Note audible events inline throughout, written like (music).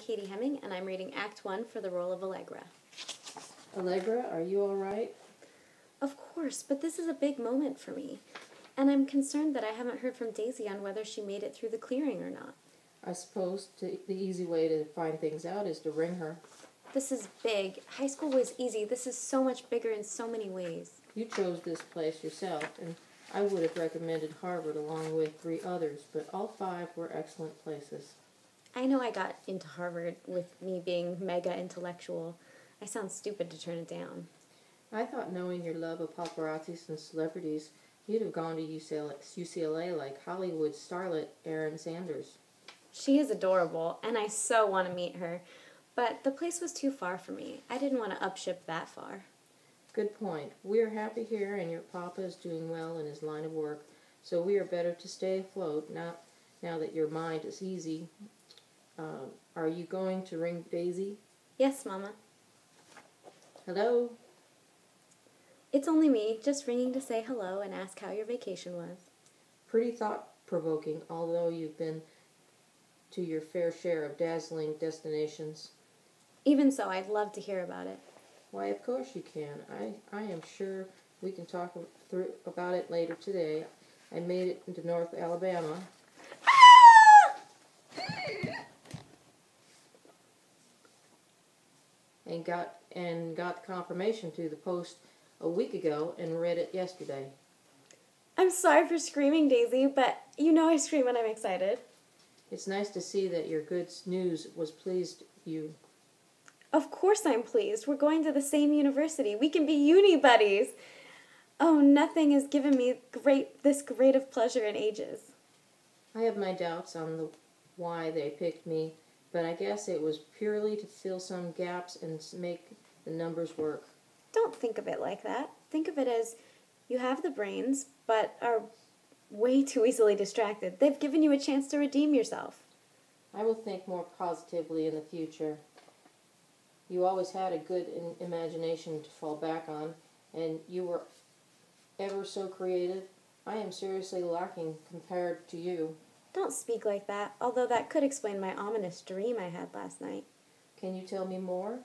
Katie Hemming, and I'm reading Act 1 for the role of Allegra. Allegra, are you all right? Of course, but this is a big moment for me, and I'm concerned that I haven't heard from Daisy on whether she made it through the clearing or not. I suppose to, the easy way to find things out is to ring her. This is big. High school was easy. This is so much bigger in so many ways. You chose this place yourself, and I would have recommended Harvard along with three others, but all five were excellent places. I know I got into Harvard with me being mega intellectual. I sound stupid to turn it down. I thought knowing your love of paparazzis and celebrities, you'd have gone to UCLA, UCLA like Hollywood starlet Erin Sanders. She is adorable, and I so want to meet her. But the place was too far for me. I didn't want to upship that far. Good point. We are happy here, and your papa is doing well in his line of work, so we are better to stay afloat now, now that your mind is easy. Uh, are you going to ring Daisy? Yes, Mama. Hello? It's only me, just ringing to say hello and ask how your vacation was. Pretty thought provoking, although you've been to your fair share of dazzling destinations. Even so, I'd love to hear about it. Why, of course you can. I, I am sure we can talk through about it later today. I made it into North Alabama. And got and got confirmation through the post a week ago and read it yesterday. I'm sorry for screaming, Daisy, but you know I scream when I'm excited. It's nice to see that your good news was pleased you. Of course I'm pleased. We're going to the same university. We can be uni buddies. Oh, nothing has given me great this great of pleasure in ages. I have my doubts on the why they picked me, but I guess it was purely to fill some gaps and make the numbers work. Don't think of it like that. Think of it as you have the brains, but are way too easily distracted. They've given you a chance to redeem yourself. I will think more positively in the future. You always had a good imagination to fall back on, and you were ever so creative. I am seriously lacking compared to you. Don't speak like that, although that could explain my ominous dream I had last night. Can you tell me more?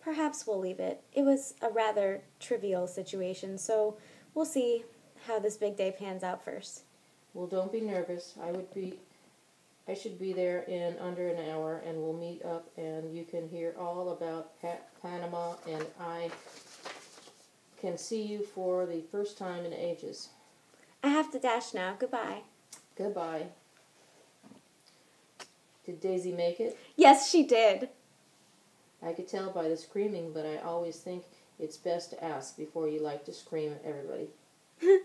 Perhaps we'll leave it. It was a rather trivial situation, so we'll see how this big day pans out first. Well, don't be nervous. I would be I should be there in under an hour and we'll meet up and you can hear all about pa- Panama and I can see you for the first time in ages. I have to dash now. Goodbye. Goodbye. Did Daisy make it? Yes, she did. I could tell by the screaming, but I always think it's best to ask before you like to scream at everybody. (laughs)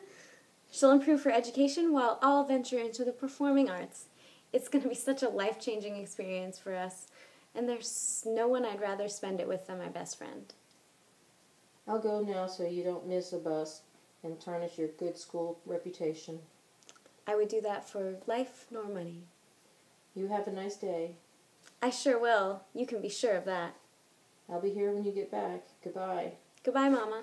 She'll improve her education while I'll venture into the performing arts. It's going to be such a life changing experience for us, and there's no one I'd rather spend it with than my best friend. I'll go now so you don't miss a bus and tarnish your good school reputation. I would do that for life nor money. You have a nice day. I sure will. You can be sure of that. I'll be here when you get back. Goodbye. Goodbye, Mama.